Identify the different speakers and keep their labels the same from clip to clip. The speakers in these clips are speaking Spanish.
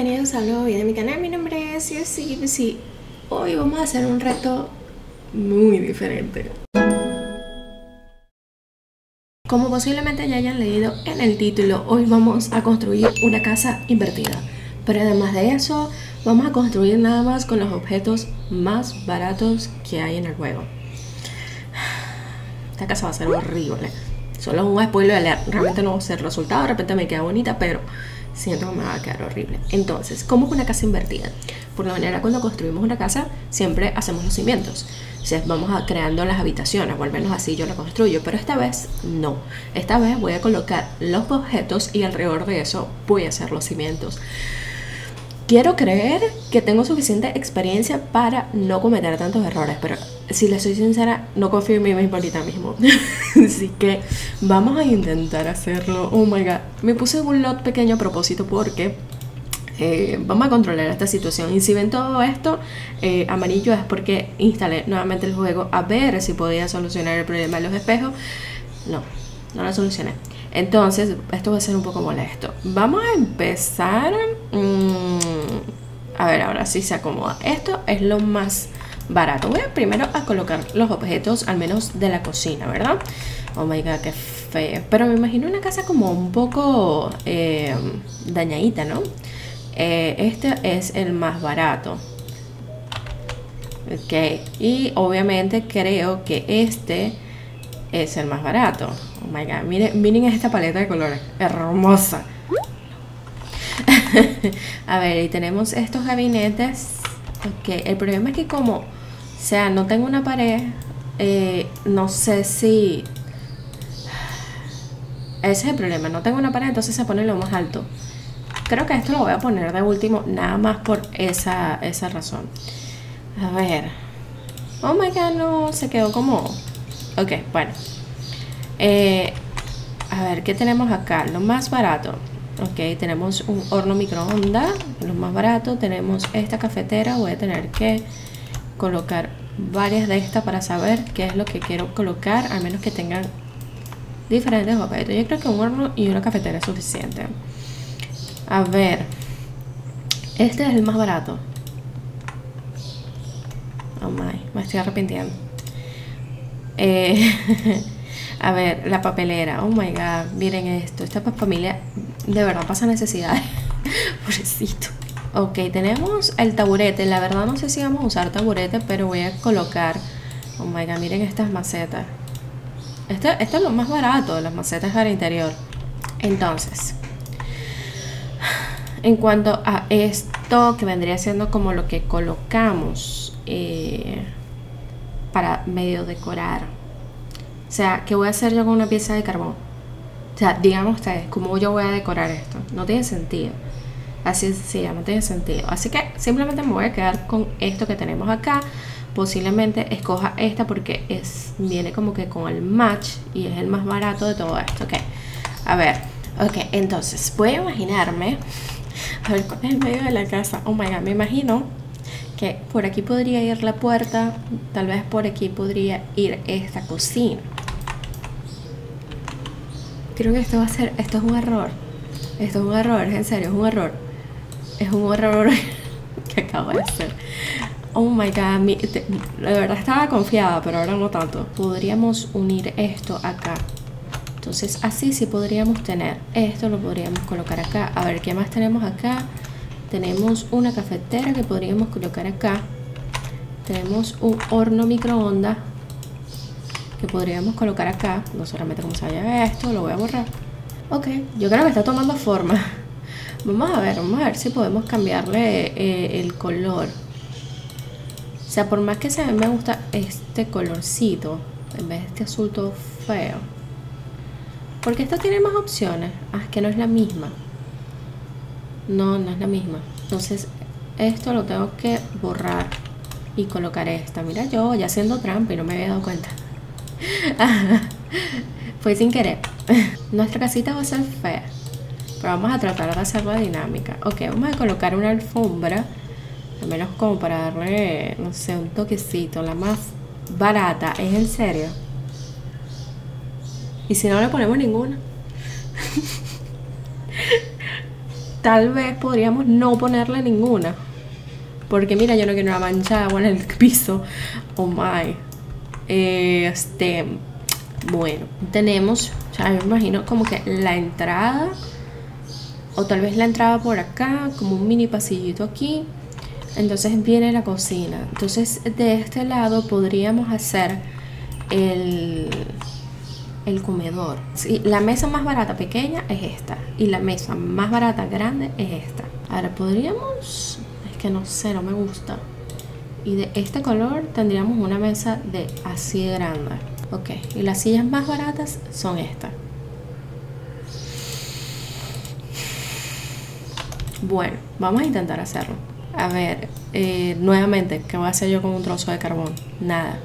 Speaker 1: bienvenidos a un nuevo video de mi canal. Mi nombre es Yossi Hoy vamos a hacer un reto muy diferente. Como posiblemente ya hayan leído en el título, hoy vamos a construir una casa invertida. Pero además de eso, vamos a construir nada más con los objetos más baratos que hay en el juego. Esta casa va a ser horrible. Solo un spoiler, realmente no ser el resultado, de repente me queda bonita, pero siento que me va a quedar horrible. Entonces, ¿cómo es una casa invertida? Por la manera, cuando construimos una casa, siempre hacemos los cimientos. O sea, vamos a creando las habitaciones, o al menos así yo la construyo, pero esta vez no. Esta vez voy a colocar los objetos y alrededor de eso voy a hacer los cimientos. Quiero creer que tengo suficiente experiencia para no cometer tantos errores, pero si le soy sincera, no confío en mí mismo ahorita mismo. Así que vamos a intentar hacerlo. Oh my god, me puse un lot pequeño a propósito porque eh, vamos a controlar esta situación. Y si ven todo esto eh, amarillo es porque instalé nuevamente el juego a ver si podía solucionar el problema de los espejos. No, no lo solucioné. Entonces, esto va a ser un poco molesto. Vamos a empezar. Mm, a ver, ahora sí se acomoda. Esto es lo más barato. Voy primero a colocar los objetos, al menos de la cocina, ¿verdad? Oh my god, qué feo. Pero me imagino una casa como un poco eh, dañadita, ¿no? Eh, este es el más barato. Ok, y obviamente creo que este es el más barato. Oh my god, miren, miren esta paleta de colores, hermosa. a ver, y tenemos estos gabinetes. Ok, el problema es que como, o sea, no tengo una pared, eh, no sé si... Ese es el problema, no tengo una pared, entonces se pone lo más alto. Creo que esto lo voy a poner de último, nada más por esa, esa razón. A ver. Oh my god, no, se quedó como Ok, bueno. Eh, a ver, ¿qué tenemos acá? Lo más barato. Ok, tenemos un horno microondas. Lo más barato. Tenemos esta cafetera. Voy a tener que colocar varias de estas para saber qué es lo que quiero colocar. Al menos que tengan diferentes objetos. Yo creo que un horno y una cafetera es suficiente. A ver. Este es el más barato. Oh my, me estoy arrepintiendo. Eh, a ver, la papelera. Oh my god, miren esto. Esta familia de verdad pasa necesidades. Pobrecito. Ok, tenemos el taburete. La verdad no sé si vamos a usar taburete, pero voy a colocar. Oh my god, miren estas macetas. Esto, esto es lo más barato, las macetas al interior. Entonces, en cuanto a esto que vendría siendo como lo que colocamos. Eh, para medio decorar. O sea, ¿qué voy a hacer yo con una pieza de carbón? O sea, díganme ustedes, ¿cómo yo voy a decorar esto? No tiene sentido. Así sencilla, no tiene sentido. Así que simplemente me voy a quedar con esto que tenemos acá. Posiblemente escoja esta porque es, viene como que con el match y es el más barato de todo esto. Ok, a ver, ok, entonces voy a imaginarme, a ver cuál es el medio de la casa. Oh my god, me imagino que por aquí podría ir la puerta, tal vez por aquí podría ir esta cocina. Creo que esto va a ser, esto es un error. Esto es un error, en serio, es un error. Es un error que acabo de hacer. Oh my god, mi, de verdad estaba confiada, pero ahora no tanto. Podríamos unir esto acá. Entonces así sí podríamos tener. Esto lo podríamos colocar acá. A ver, ¿qué más tenemos acá? tenemos una cafetera que podríamos colocar acá tenemos un horno microondas que podríamos colocar acá no solamente como se vaya esto lo voy a borrar ok yo creo que está tomando forma vamos a ver vamos a ver si podemos cambiarle eh, el color o sea por más que se me gusta este colorcito en vez de este azul todo feo porque esta tiene más opciones ah es que no es la misma no, no es la misma. Entonces, esto lo tengo que borrar y colocar esta. Mira, yo ya haciendo trampa y no me había dado cuenta. Fue sin querer. Nuestra casita va a ser fea. Pero vamos a tratar de hacerla dinámica. Ok, vamos a colocar una alfombra. Al menos como para darle, no sé, un toquecito. La más barata. ¿Es en serio? ¿Y si no le ponemos ninguna? tal vez podríamos no ponerle ninguna. Porque mira, yo no quiero una mancha en el piso. Oh my. Este, bueno, tenemos, o sea, me imagino como que la entrada, o tal vez la entrada por acá, como un mini pasillito aquí. Entonces viene la cocina. Entonces de este lado podríamos hacer el, el comedor. Sí, la mesa más barata pequeña es esta. Y la mesa más barata grande es esta. Ahora podríamos... Es que no sé, no me gusta. Y de este color tendríamos una mesa de así de grande. Ok, y las sillas más baratas son estas. Bueno, vamos a intentar hacerlo. A ver, eh, nuevamente, ¿qué voy a hacer yo con un trozo de carbón? Nada.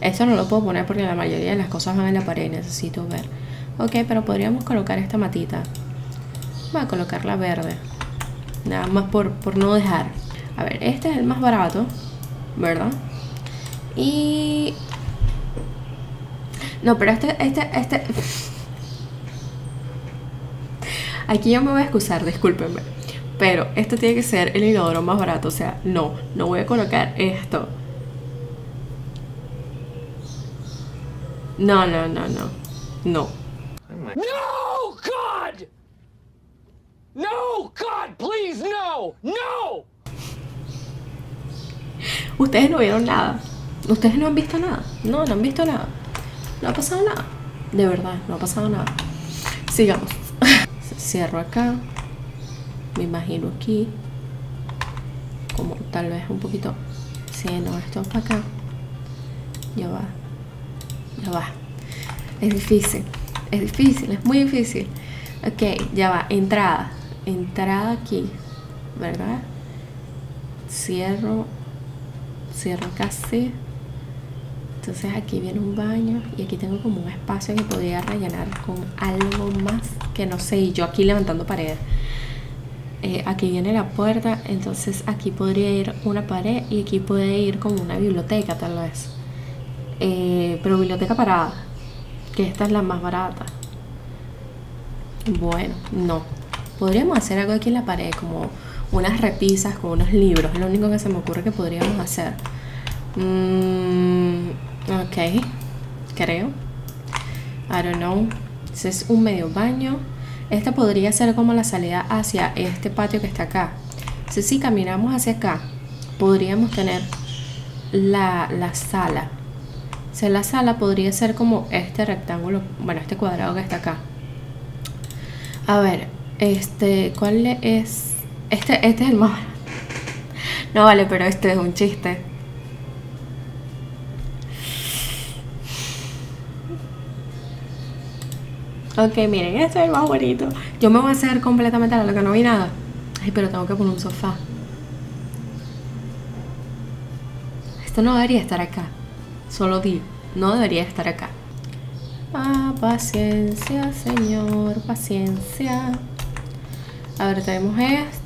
Speaker 1: Esto no lo puedo poner porque la mayoría de las cosas van en la pared, necesito ver. Ok, pero podríamos colocar esta matita. Voy a colocarla verde. Nada más por, por no dejar. A ver, este es el más barato, ¿verdad? Y no, pero este, este, este. Aquí yo me voy a excusar, discúlpenme. Pero este tiene que ser el inodoro más barato. O sea, no, no voy a colocar esto. No, no, no, no. No.
Speaker 2: No, God! No, God, please, no! ¡No!
Speaker 1: Ustedes no vieron nada. Ustedes no han visto nada. No, no han visto nada. No ha pasado nada. De verdad, no ha pasado nada. Sigamos. Cierro acá. Me imagino aquí. Como tal vez un poquito. Si no, esto para acá. Ya va. Ya va. Es difícil. Es difícil, es muy difícil. Ok, ya va. Entrada. Entrada aquí. ¿Verdad? Cierro. Cierro casi entonces aquí viene un baño y aquí tengo como un espacio que podría rellenar con algo más que no sé. Y yo aquí levantando pared. Eh, aquí viene la puerta, entonces aquí podría ir una pared y aquí puede ir como una biblioteca tal vez. Eh, pero biblioteca parada, que esta es la más barata. Bueno, no. Podríamos hacer algo aquí en la pared, como unas repisas con unos libros. Lo único que se me ocurre que podríamos hacer. Mmm Ok, creo. I don't know. Este es un medio baño. Esta podría ser como la salida hacia este patio que está acá. Entonces, si caminamos hacia acá, podríamos tener la, la sala. O la sala podría ser como este rectángulo, bueno, este cuadrado que está acá. A ver, este, ¿cuál es? Este, este es el más... No vale, pero este es un chiste. Ok, miren, este es el más bonito. Yo me voy a hacer completamente a lo que no vi nada. Ay, pero tengo que poner un sofá. Esto no debería estar acá. Solo di, no debería estar acá. Ah, paciencia, señor, paciencia. A ver, tenemos esto.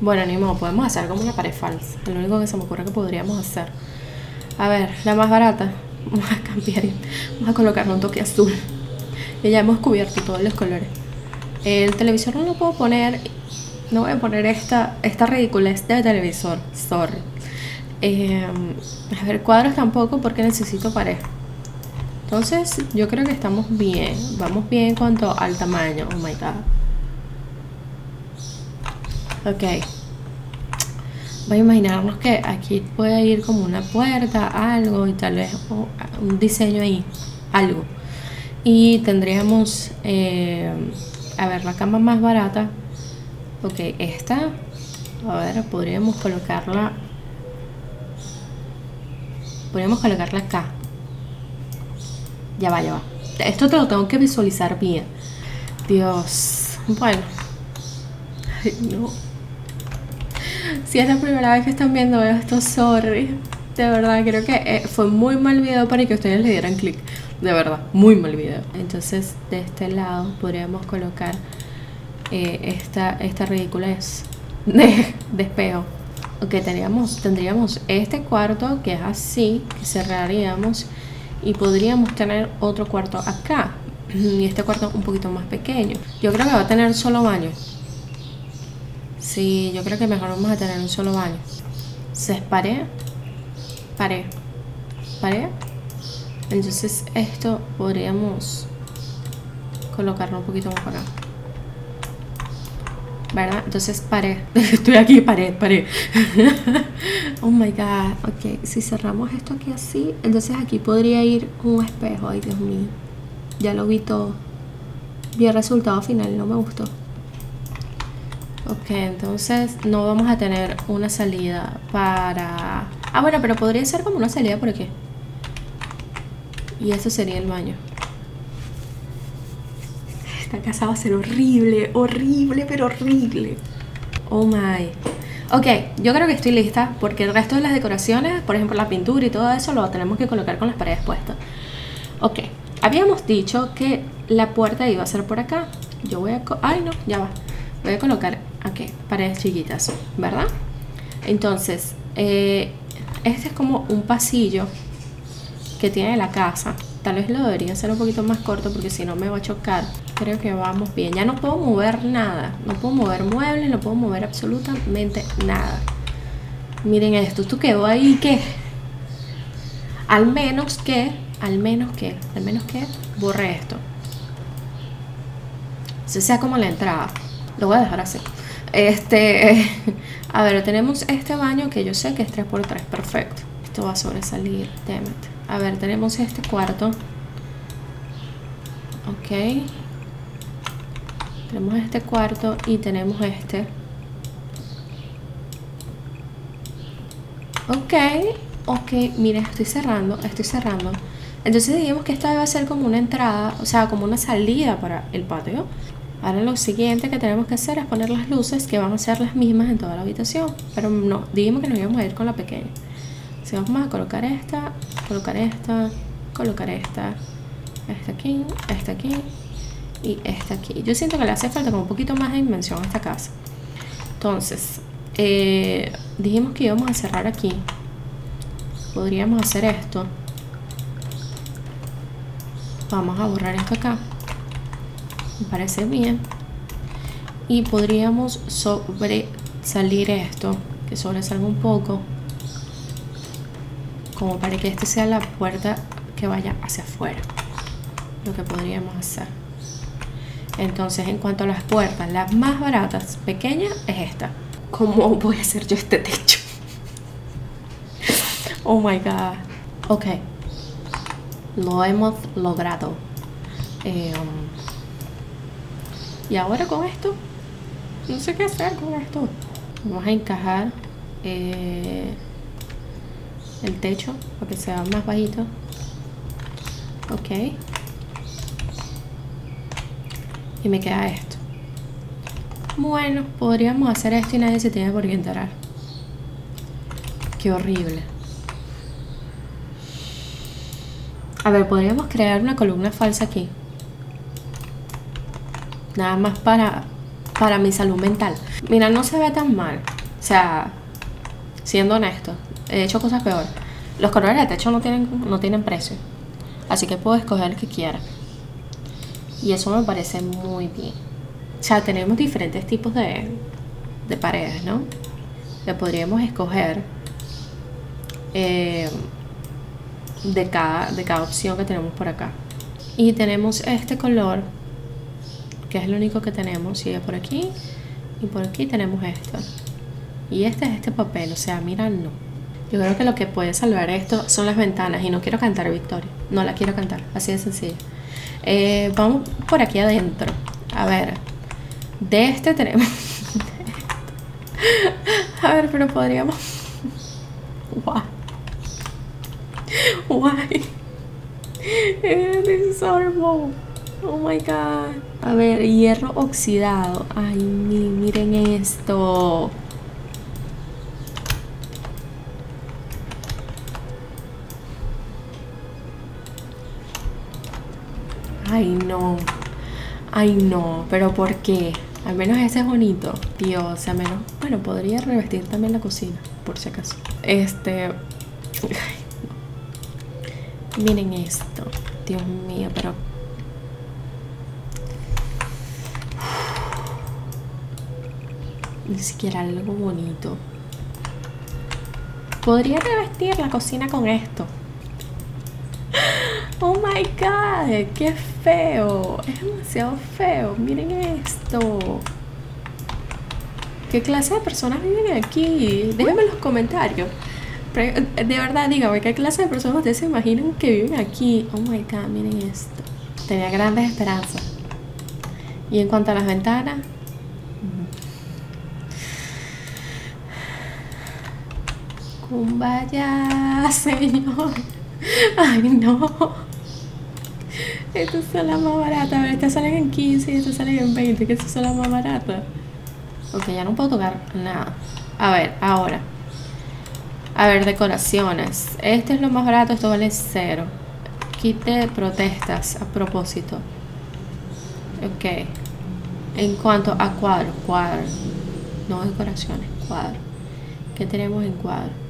Speaker 1: Bueno, ni modo, podemos hacer como una pared falsa. lo único que se me ocurre que podríamos hacer. A ver, la más barata. Vamos a cambiar. Vamos a colocarle un toque azul ya hemos cubierto todos los colores. El televisor no lo puedo poner. No voy a poner esta, esta ridiculez de televisor. Sorry. Eh, a ver, cuadros tampoco porque necesito pared. Entonces, yo creo que estamos bien. Vamos bien en cuanto al tamaño. Oh my god. Ok. Voy a imaginarnos que aquí puede ir como una puerta, algo y tal vez un diseño ahí. Algo. Y tendríamos, eh, a ver, la cama más barata. Ok, esta. A ver, podríamos colocarla. Podríamos colocarla acá. Ya va, ya va. Esto te lo tengo que visualizar bien. Dios. Bueno. no. Si es la primera vez que están viendo esto, sorry. De verdad, creo que eh, fue muy mal video para que ustedes le dieran clic de verdad, muy mal video. Entonces de este lado podríamos colocar eh, esta, esta ridiculez de, de espejo. Ok, tendríamos, tendríamos este cuarto que es así, que cerraríamos y podríamos tener otro cuarto acá y este cuarto un poquito más pequeño. Yo creo que va a tener solo baño. Sí, yo creo que mejor vamos a tener un solo baño. Se paré, paré, paré. Entonces esto podríamos colocarlo un poquito más acá. ¿Verdad? Entonces paré. Estoy aquí, paré, paré. oh my god. Ok, si cerramos esto aquí así, entonces aquí podría ir un espejo. Ay, Dios mío. Ya lo vi todo. Vi el resultado final, no me gustó. Ok, entonces no vamos a tener una salida para... Ah, bueno, pero podría ser como una salida por aquí. Y eso sería el baño. Esta casa va a ser horrible, horrible, pero horrible. Oh my. Ok, yo creo que estoy lista porque el resto de las decoraciones, por ejemplo la pintura y todo eso, lo tenemos que colocar con las paredes puestas. Ok, habíamos dicho que la puerta iba a ser por acá. Yo voy a... Ay, no, ya va. Voy a colocar aquí, paredes chiquitas, ¿verdad? Entonces, eh, este es como un pasillo que tiene la casa. Tal vez lo debería hacer un poquito más corto porque si no me va a chocar. Creo que vamos bien. Ya no puedo mover nada. No puedo mover muebles, no puedo mover absolutamente nada. Miren esto. ¿Esto quedó ahí que Al menos que, al menos que, al menos que borre esto. Se sea como la entrada. Lo voy a dejar así. Este, a ver, tenemos este baño que yo sé que es 3x3, perfecto. Esto va a sobresalir, temet. A ver, tenemos este cuarto. Ok. Tenemos este cuarto y tenemos este. Ok, ok, miren, estoy cerrando, estoy cerrando. Entonces digamos que esta va a ser como una entrada, o sea, como una salida para el patio. Ahora lo siguiente que tenemos que hacer es poner las luces que van a ser las mismas en toda la habitación. Pero no, dijimos que nos íbamos a ir con la pequeña. Si vamos a colocar esta, colocar esta, colocar esta, esta aquí, esta aquí y esta aquí. Yo siento que le hace falta como un poquito más de dimensión a esta casa. Entonces, eh, dijimos que íbamos a cerrar aquí. Podríamos hacer esto. Vamos a borrar esto acá me parece bien. Y podríamos sobresalir esto que sobresalga un poco como para que este sea la puerta que vaya hacia afuera lo que podríamos hacer. Entonces en cuanto a las puertas las más baratas pequeñas es esta. ¿cómo voy a hacer yo este techo? oh my god. Ok. Lo hemos logrado. Um, y ahora con esto, no sé qué hacer con esto. Vamos a encajar eh, el techo para que sea más bajito. Ok. Y me queda esto. Bueno, podríamos hacer esto y nadie se tiene por qué enterar. Qué horrible. A ver, podríamos crear una columna falsa aquí nada más para, para mi salud mental. Mira, no se ve tan mal. O sea, siendo honesto, he hecho cosas peores. Los colores de techo no tienen, no tienen precio. Así que puedo escoger el que quiera. Y eso me parece muy bien. O sea, tenemos diferentes tipos de, de paredes, ¿no? Que podríamos escoger eh, de, cada, de cada opción que tenemos por acá. Y tenemos este color que es lo único que tenemos. Sigue por aquí y por aquí tenemos esto. Y este es este papel, o sea, mira, no. Yo creo que lo que puede salvar esto son las ventanas y no quiero cantar Victoria. No la quiero cantar, así de sencillo. Eh, vamos por aquí adentro. A ver, de este tenemos... A ver, pero podríamos... Why? Why? This is horrible. Oh my god. A ver, hierro oxidado. Ay, miren esto. Ay, no. Ay, no. Pero ¿por qué? Al menos ese es bonito. Dios, al menos. Bueno, podría revestir también la cocina, por si acaso. Este. Ay, Miren esto. Dios mío, pero Ni siquiera algo bonito. Podría revestir la cocina con esto. Oh my god, qué feo. Es demasiado feo. Miren esto. ¿Qué clase de personas viven aquí? Déjenme en los comentarios. De verdad, dígame, ¿qué clase de personas ustedes se imaginan que viven aquí? Oh my god, miren esto. Tenía grandes esperanzas. Y en cuanto a las ventanas, Kumbaya, señor. Ay, no. Estas son las más baratas. A ver, estas salen en 15 y estas salen en 20. Que estas son las más baratas. Ok, ya no puedo tocar nada. A ver, ahora. A ver, decoraciones. Este es lo más barato, esto vale cero. Quite protestas a propósito. Ok. En cuanto a cuadros, cuadros. No decoraciones, cuadros. ¿Qué tenemos en cuadros?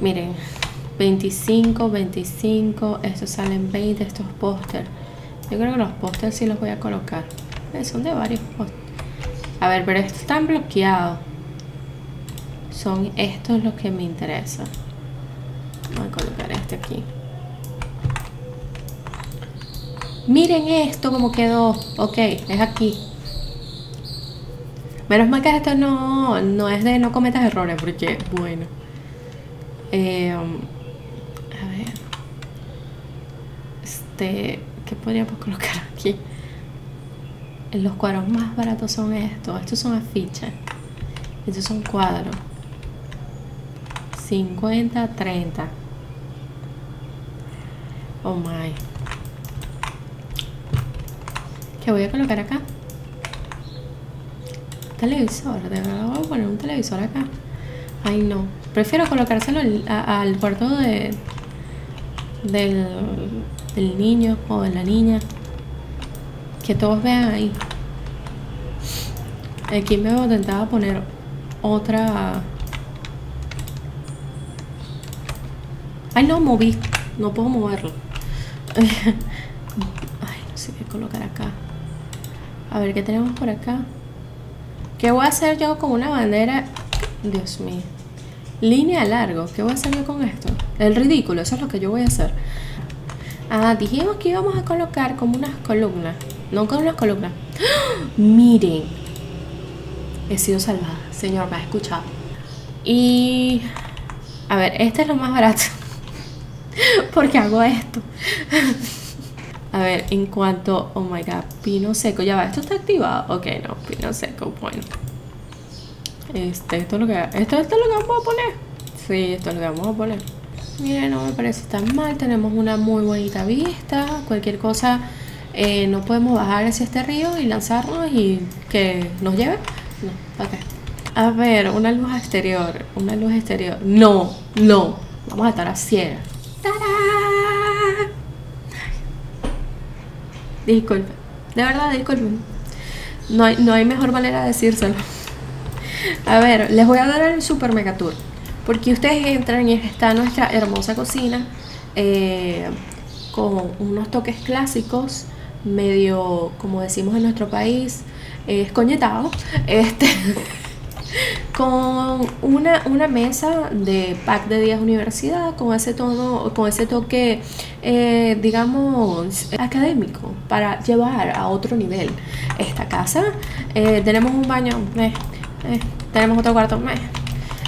Speaker 1: Miren, 25, 25, estos salen 20, estos póster. Yo creo que los pósters sí los voy a colocar. Eh, son de varios póster. A ver, pero estos están bloqueados. Son estos los que me interesan. Voy a colocar este aquí. Miren esto como quedó. Ok, es aquí. Menos mal que esto no, no es de no cometas errores, porque, bueno. Um, a ver. Este. ¿Qué podríamos colocar aquí? Los cuadros más baratos son estos. Estos son afiches. Estos son cuadros. 50, 30. Oh my. ¿Qué voy a colocar acá? Televisor, de verdad voy a poner un televisor acá. Ay no. Prefiero colocárselo al, a- cuarto de del, del niño o de la niña. Que todos vean ahí. Aquí me intentaba poner otra. Ay no, moví. No puedo moverlo. Ay, no sé qué colocar acá. A ver qué tenemos por acá. ¿Qué voy a hacer yo con una bandera? Dios mío. Línea largo. ¿Qué voy a hacer yo con esto? El ridículo, eso es lo que yo voy a hacer. Ah, dijimos que íbamos a colocar como unas columnas. No con unas columnas. ¡Ah! Miren. He sido salvada. Señor, me ha escuchado. Y... A ver, este es lo más barato. Porque hago esto. A ver, en cuanto... Oh my god, pino seco. Ya va, ¿esto está activado? Ok, no, pino seco, bueno. Este, esto es lo que... Esto, esto es lo que vamos a poner. Sí, esto es lo que vamos a poner. Miren, no me parece tan mal. Tenemos una muy bonita vista. Cualquier cosa, eh, no podemos bajar hacia este río y lanzarnos y que nos lleve. No, ¿para qué? A ver, una luz exterior. Una luz exterior. No, no. Vamos a estar a ciegas. ¡Tarán! Disculpen. De verdad, disculpen. No hay, no hay mejor manera de decírselo. A ver, les voy a dar el super mega tour. Porque ustedes entran y está nuestra hermosa cocina eh, con unos toques clásicos, medio, como decimos en nuestro país, eh, escoñetado. Este, con una, una mesa de pack de días universidad, con ese tono, con ese toque, eh, digamos, académico, para llevar a otro nivel esta casa. Eh, tenemos un baño, meh, eh, tenemos otro cuarto, meh.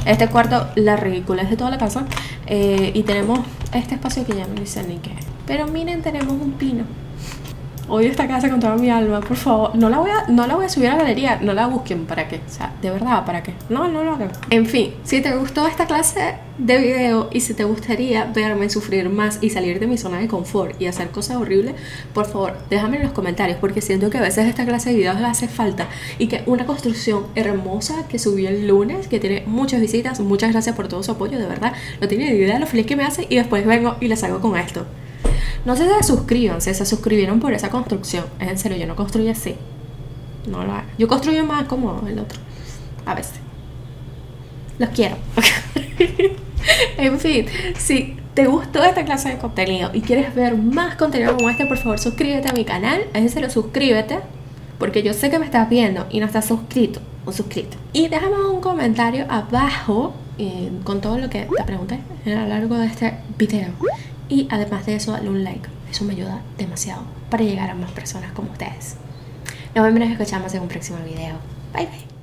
Speaker 1: Este cuarto, la ridícula es de toda la casa. eh, y tenemos este espacio que ya no dice ni qué. Pero miren, tenemos un pino. Odio esta casa con toda mi alma, por favor. No la voy a, no la voy a subir a la galería, no la busquen, ¿para qué? O sea, de verdad, ¿para qué? No, no lo hagan. En fin, si te gustó esta clase de video y si te gustaría verme sufrir más y salir de mi zona de confort y hacer cosas horribles, por favor, déjame en los comentarios porque siento que a veces esta clase de videos le hace falta y que una construcción hermosa que subí el lunes, que tiene muchas visitas, muchas gracias por todo su apoyo, de verdad, no tiene idea de lo feliz que me hace y después vengo y les hago con esto. No se suscríbanse, se suscribieron por esa construcción. Es en serio, yo no construyo así. No lo hago. Yo construyo más como el otro. A veces. Los quiero. en fin, si te gustó esta clase de contenido y quieres ver más contenido como este, por favor suscríbete a mi canal. Es en serio, suscríbete. porque yo sé que me estás viendo y no estás suscrito o suscrito. Y déjame un comentario abajo eh, con todo lo que te pregunté a lo largo de este video. Y además de eso, dale un like. Eso me ayuda demasiado para llegar a más personas como ustedes. Nos vemos y nos escuchamos en un próximo video. Bye bye.